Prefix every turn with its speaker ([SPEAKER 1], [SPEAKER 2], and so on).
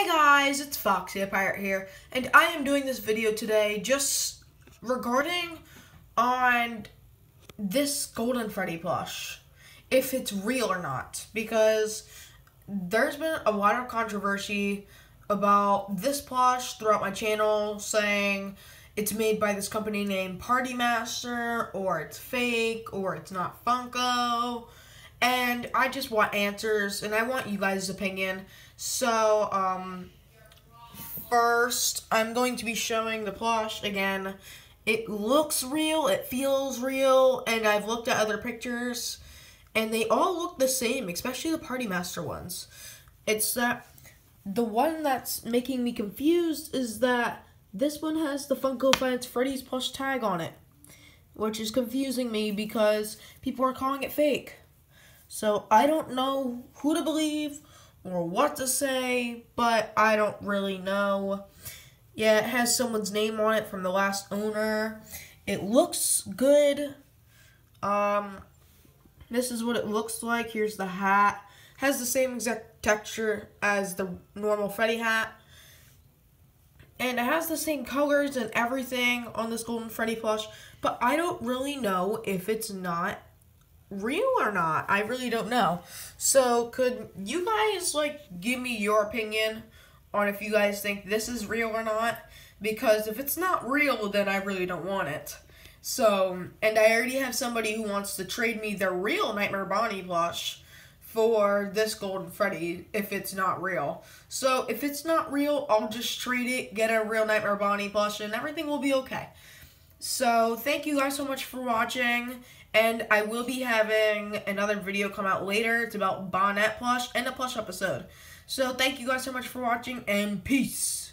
[SPEAKER 1] Hey guys, it's Foxy the Pirate here, and I am doing this video today just regarding on this Golden Freddy plush, if it's real or not, because there's been a lot of controversy about this plush throughout my channel, saying it's made by this company named Party Master, or it's fake, or it's not Funko, and I just want answers, and I want you guys' opinion. So, um, first, I'm going to be showing the plush again. It looks real, it feels real, and I've looked at other pictures, and they all look the same, especially the Party Master ones. It's that the one that's making me confused is that this one has the Funko Fights Freddy's plush tag on it, which is confusing me because people are calling it fake. So I don't know who to believe or what to say, but I don't really know. Yeah, it has someone's name on it from the last owner. It looks good. Um, this is what it looks like. Here's the hat. Has the same exact texture as the normal Freddy hat. And it has the same colors and everything on this Golden Freddy plush. But I don't really know if it's not real or not. I really don't know. So could you guys like give me your opinion on if you guys think this is real or not? Because if it's not real, then I really don't want it. So, and I already have somebody who wants to trade me their real Nightmare Bonnie plush for this Golden Freddy if it's not real. So, if it's not real, I'll just trade it, get a real Nightmare Bonnie plush, and everything will be okay. So, thank you guys so much for watching, and I will be having another video come out later. It's about Bonnet plush and a plush episode. So thank you guys so much for watching and peace.